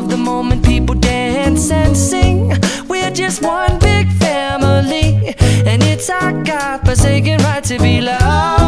Of the moment, people dance and sing. We're just one big family, and it's our God forsaken right to be loved,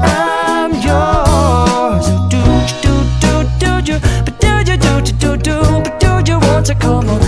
I'm yours. Do do do do do, but do do do do do, but do you want to come on?